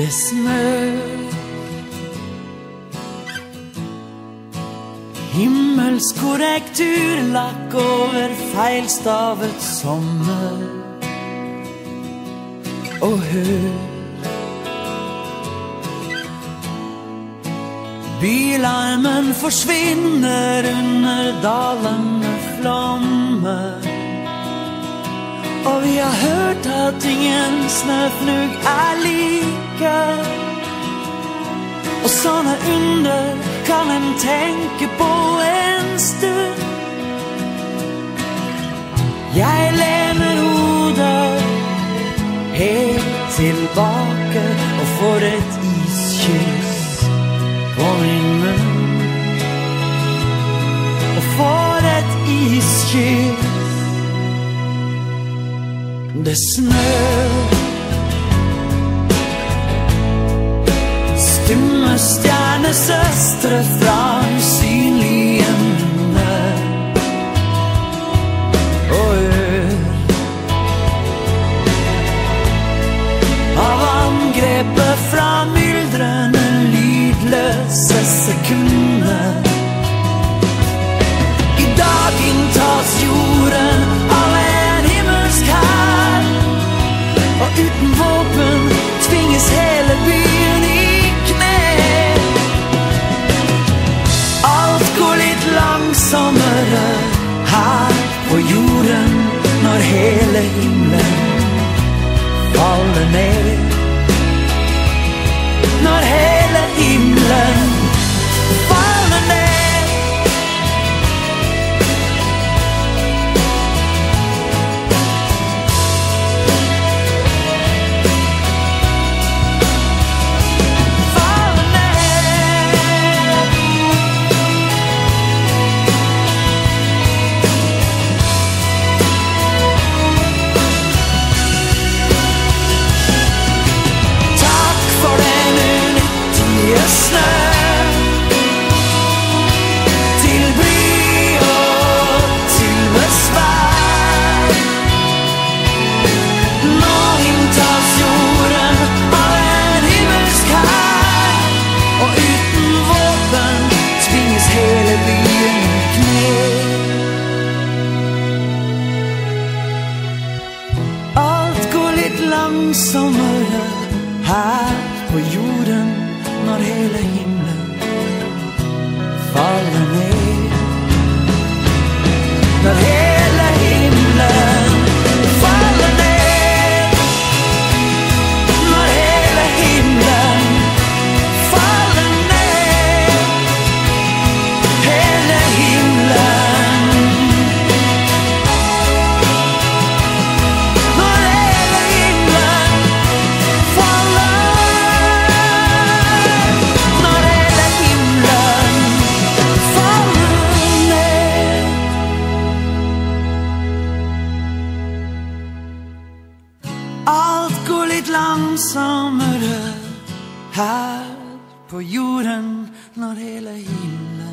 det snør. Himmelsk korrekturlakk over feilstavet sommer. Og hør Bylarmen forsvinner under dalende flommer. Og vi har hørt at ingen snøfnugg er like. Og sånne under kan en tenke på en stund. Jeg lener hodet helt tilbake og får et iskyss Det snør. Stumme stjernesøstre fra usynlige minner. Og ør av angrepet fra myldrende, lydløse sekunder. Langsommere her på jorden langsommere her på jorden når hele himmelen